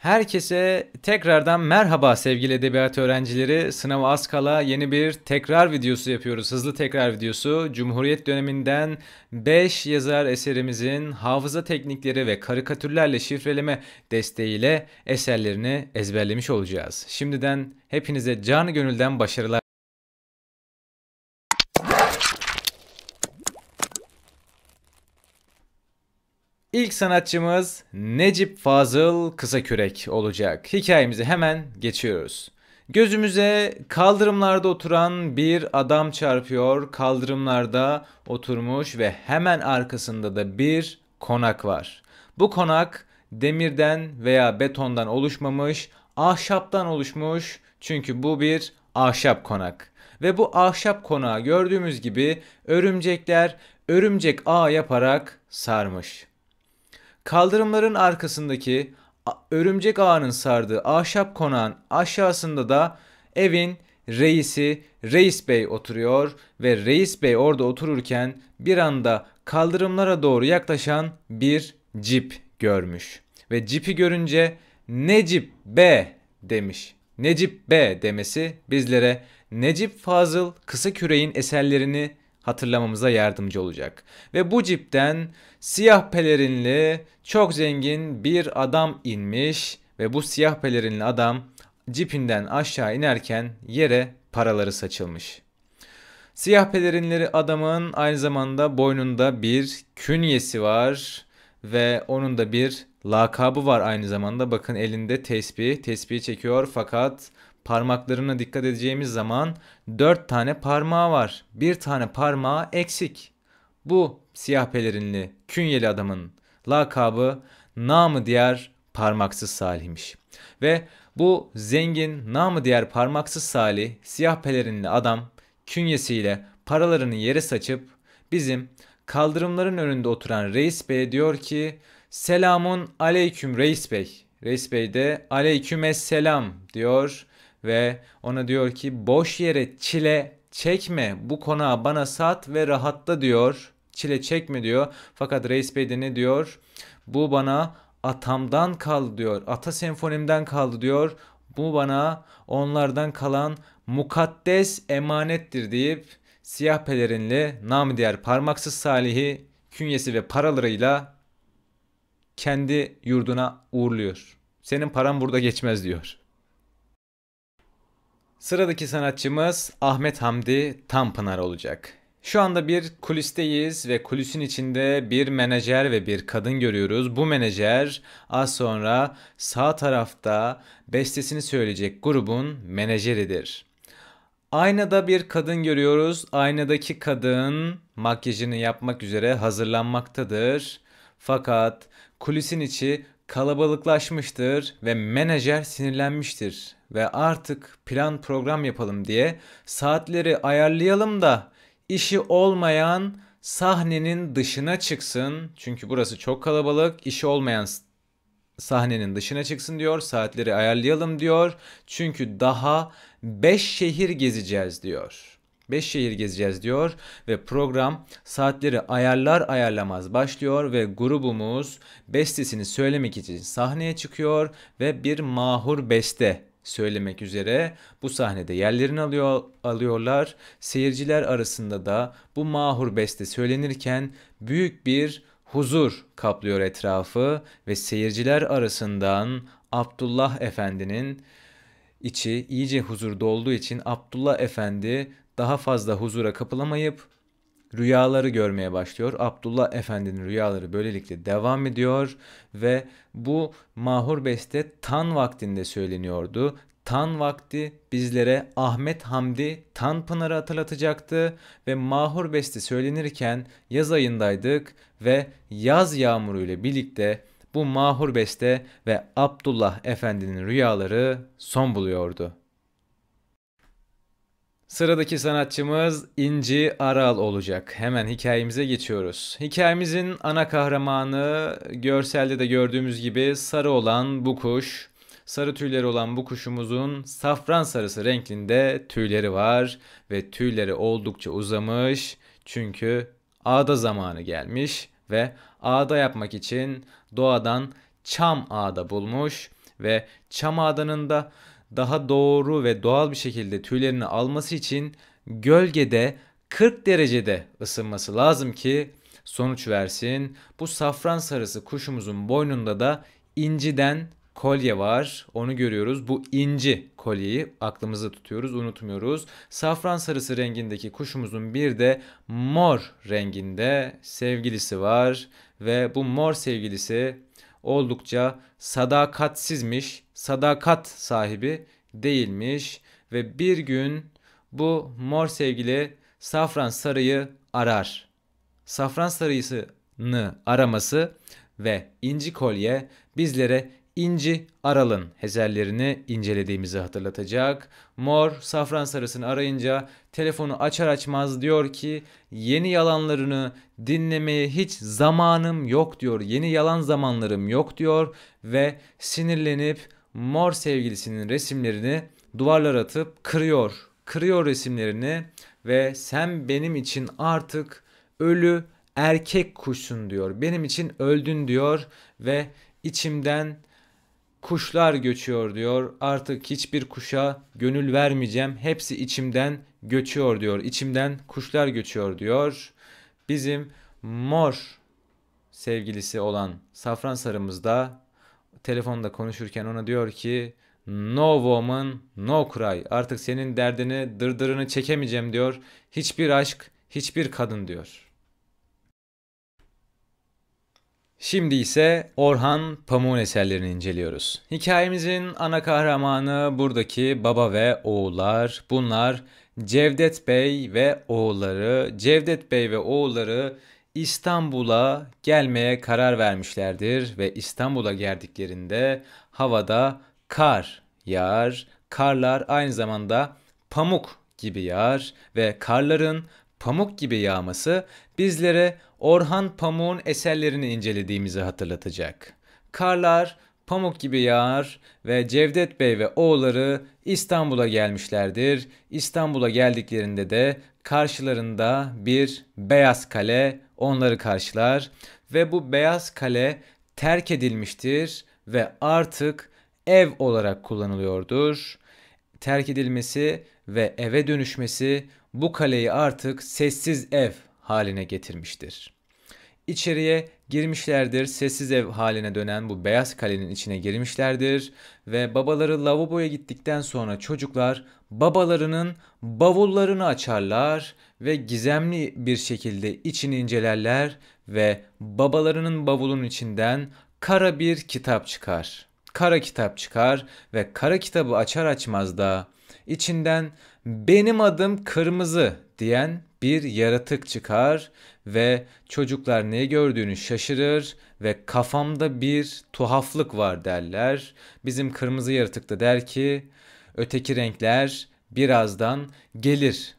Herkese tekrardan merhaba sevgili edebiyat öğrencileri. Sınava az kala yeni bir tekrar videosu yapıyoruz. Hızlı tekrar videosu. Cumhuriyet döneminden 5 yazar eserimizin hafıza teknikleri ve karikatürlerle şifreleme desteğiyle eserlerini ezberlemiş olacağız. Şimdiden hepinize canı gönülden başarılar. İlk sanatçımız Necip Fazıl Kısakürek olacak. Hikayemizi hemen geçiyoruz. Gözümüze kaldırımlarda oturan bir adam çarpıyor. Kaldırımlarda oturmuş ve hemen arkasında da bir konak var. Bu konak demirden veya betondan oluşmamış, ahşaptan oluşmuş. Çünkü bu bir ahşap konak. Ve bu ahşap konağı gördüğümüz gibi örümcekler örümcek ağ yaparak sarmış. Kaldırımların arkasındaki örümcek ağının sardığı ahşap konağın aşağısında da evin reisi Reis Bey oturuyor ve Reis Bey orada otururken bir anda kaldırımlara doğru yaklaşan bir cip görmüş. Ve cipi görünce Necip B demiş. Necip B demesi bizlere Necip Fazıl Kısa Küreğin eserlerini hatırlamamıza yardımcı olacak. Ve bu cipten siyah pelerinli çok zengin bir adam inmiş ve bu siyah pelerinli adam cipinden aşağı inerken yere paraları saçılmış. Siyah pelerinleri adamın aynı zamanda boynunda bir künyesi var ve onun da bir lakabı var aynı zamanda. Bakın elinde tesbih, tesbih çekiyor fakat parmaklarına dikkat edeceğimiz zaman 4 tane parmağı var. Bir tane parmağı eksik. Bu siyah pelerinli künyeli adamın lakabı namı diğer parmaksız Salih'miş. Ve bu zengin namı diğer parmaksız Salih siyah pelerinli adam künyesiyle paralarını yere saçıp bizim kaldırımların önünde oturan reis bey diyor ki selamun aleyküm reis bey. Reis bey de aleykümesselam diyor ve ona diyor ki boş yere çile çekme bu konağı bana sat ve rahatta diyor. Çile çekme diyor. Fakat Reis Bey de ne diyor? Bu bana atamdan kaldı diyor. Ata senfonimden kaldı diyor. Bu bana onlardan kalan mukaddes emanettir deyip siyah pelerinli nam diğer parmaksız Salih'i künyesi ve paralarıyla kendi yurduna uğurluyor. Senin paran burada geçmez diyor. Sıradaki sanatçımız Ahmet Hamdi Tanpınar olacak. Şu anda bir kulisteyiz ve kulisin içinde bir menajer ve bir kadın görüyoruz. Bu menajer az sonra sağ tarafta bestesini söyleyecek grubun menajeridir. Aynada bir kadın görüyoruz. Aynadaki kadın makyajını yapmak üzere hazırlanmaktadır. Fakat kulisin içi kalabalıklaşmıştır ve menajer sinirlenmiştir ve artık plan program yapalım diye saatleri ayarlayalım da işi olmayan sahnenin dışına çıksın. Çünkü burası çok kalabalık. İşi olmayan sahnenin dışına çıksın diyor. Saatleri ayarlayalım diyor. Çünkü daha 5 şehir gezeceğiz diyor. 5 şehir gezeceğiz diyor ve program saatleri ayarlar ayarlamaz başlıyor ve grubumuz bestesini söylemek için sahneye çıkıyor ve bir mahur beste söylemek üzere bu sahnede yerlerini alıyor alıyorlar. Seyirciler arasında da bu mahur beste söylenirken büyük bir huzur kaplıyor etrafı ve seyirciler arasından Abdullah Efendi'nin içi iyice huzur dolduğu için Abdullah Efendi daha fazla huzura kapılamayıp rüyaları görmeye başlıyor. Abdullah Efendi'nin rüyaları böylelikle devam ediyor ve bu mahur beste tan vaktinde söyleniyordu. Tan vakti bizlere Ahmet Hamdi Tanpınar'ı hatırlatacaktı ve mahur beste söylenirken yaz ayındaydık ve yaz yağmuru ile birlikte bu mahur beste ve Abdullah Efendi'nin rüyaları son buluyordu. Sıradaki sanatçımız İnci Aral olacak. Hemen hikayemize geçiyoruz. Hikayemizin ana kahramanı görselde de gördüğümüz gibi sarı olan bu kuş. Sarı tüyleri olan bu kuşumuzun safran sarısı renklinde tüyleri var ve tüyleri oldukça uzamış. Çünkü ağda zamanı gelmiş ve ağda yapmak için doğadan çam ağda bulmuş ve çam ağdanında daha doğru ve doğal bir şekilde tüylerini alması için gölgede 40 derecede ısınması lazım ki sonuç versin. Bu safran sarısı kuşumuzun boynunda da inciden kolye var. Onu görüyoruz. Bu inci kolyeyi aklımızda tutuyoruz, unutmuyoruz. Safran sarısı rengindeki kuşumuzun bir de mor renginde sevgilisi var ve bu mor sevgilisi oldukça sadakatsizmiş, sadakat sahibi değilmiş ve bir gün bu mor sevgili safran sarıyı arar. Safran sarısını araması ve inci kolye bizlere İnci Aral'ın hezerlerini incelediğimizi hatırlatacak. Mor safran sarısını arayınca telefonu açar açmaz diyor ki yeni yalanlarını dinlemeye hiç zamanım yok diyor. Yeni yalan zamanlarım yok diyor ve sinirlenip mor sevgilisinin resimlerini duvarlara atıp kırıyor. Kırıyor resimlerini ve sen benim için artık ölü erkek kuşsun diyor. Benim için öldün diyor ve içimden Kuşlar göçüyor diyor. Artık hiçbir kuşa gönül vermeyeceğim. Hepsi içimden göçüyor diyor. İçimden kuşlar göçüyor diyor. Bizim mor sevgilisi olan Safran Sarımız da telefonda konuşurken ona diyor ki No woman, no cry. Artık senin derdini, dırdırını çekemeyeceğim diyor. Hiçbir aşk, hiçbir kadın diyor. Şimdi ise Orhan Pamuk'un eserlerini inceliyoruz. Hikayemizin ana kahramanı buradaki baba ve oğullar. Bunlar Cevdet Bey ve oğulları. Cevdet Bey ve oğulları İstanbul'a gelmeye karar vermişlerdir ve İstanbul'a geldiklerinde havada kar yağar. Karlar aynı zamanda pamuk gibi yağar ve karların pamuk gibi yağması bizlere Orhan Pamuk'un eserlerini incelediğimizi hatırlatacak. Karlar pamuk gibi yağar ve Cevdet Bey ve oğulları İstanbul'a gelmişlerdir. İstanbul'a geldiklerinde de karşılarında bir beyaz kale onları karşılar ve bu beyaz kale terk edilmiştir ve artık ev olarak kullanılıyordur. Terk edilmesi ve eve dönüşmesi bu kaleyi artık sessiz ev haline getirmiştir. İçeriye girmişlerdir. Sessiz ev haline dönen bu beyaz kalenin içine girmişlerdir ve babaları lavaboya gittikten sonra çocuklar babalarının bavullarını açarlar ve gizemli bir şekilde içini incelerler ve babalarının bavulun içinden kara bir kitap çıkar. Kara kitap çıkar ve kara kitabı açar açmaz da içinden benim adım kırmızı diyen bir yaratık çıkar ve çocuklar ne gördüğünü şaşırır ve kafamda bir tuhaflık var derler. Bizim kırmızı yaratık da der ki öteki renkler birazdan gelir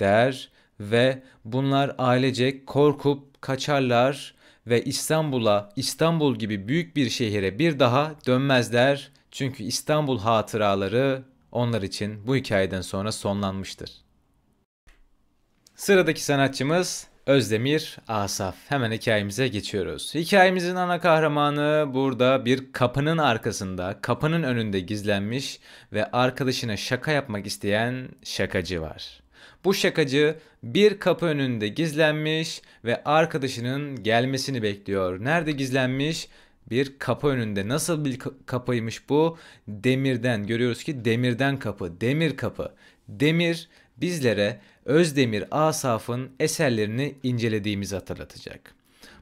der ve bunlar ailecek korkup kaçarlar ve İstanbul'a İstanbul gibi büyük bir şehire bir daha dönmezler. Çünkü İstanbul hatıraları onlar için bu hikayeden sonra sonlanmıştır. Sıradaki sanatçımız Özdemir Asaf. Hemen hikayemize geçiyoruz. Hikayemizin ana kahramanı burada bir kapının arkasında, kapının önünde gizlenmiş ve arkadaşına şaka yapmak isteyen şakacı var. Bu şakacı bir kapı önünde gizlenmiş ve arkadaşının gelmesini bekliyor. Nerede gizlenmiş? Bir kapı önünde. Nasıl bir kapıymış bu? Demirden. Görüyoruz ki demirden kapı, demir kapı. Demir bizlere Özdemir Asaf'ın eserlerini incelediğimizi hatırlatacak.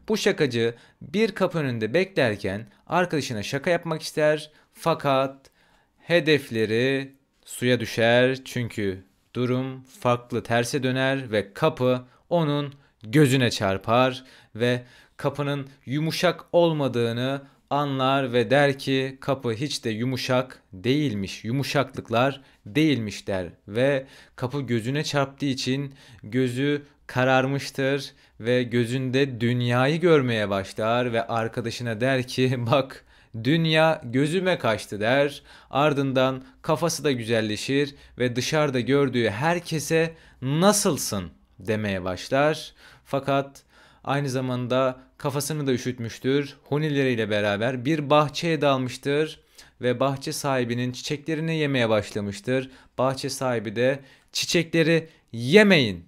Bu şakacı bir kapı önünde beklerken arkadaşına şaka yapmak ister fakat hedefleri suya düşer çünkü durum farklı terse döner ve kapı onun gözüne çarpar ve kapının yumuşak olmadığını anlar ve der ki kapı hiç de yumuşak değilmiş, yumuşaklıklar değilmiş der ve kapı gözüne çarptığı için gözü kararmıştır ve gözünde dünyayı görmeye başlar ve arkadaşına der ki bak dünya gözüme kaçtı der. Ardından kafası da güzelleşir ve dışarıda gördüğü herkese nasılsın demeye başlar. Fakat Aynı zamanda kafasını da üşütmüştür. Hunileriyle beraber bir bahçeye dalmıştır ve bahçe sahibinin çiçeklerini yemeye başlamıştır. Bahçe sahibi de çiçekleri yemeyin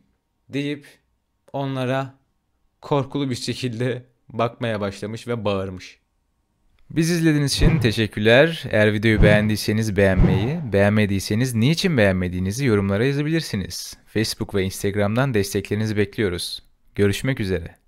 deyip onlara korkulu bir şekilde bakmaya başlamış ve bağırmış. Biz izlediğiniz için teşekkürler. Eğer videoyu beğendiyseniz beğenmeyi, beğenmediyseniz niçin beğenmediğinizi yorumlara yazabilirsiniz. Facebook ve Instagram'dan desteklerinizi bekliyoruz. Görüşmek üzere.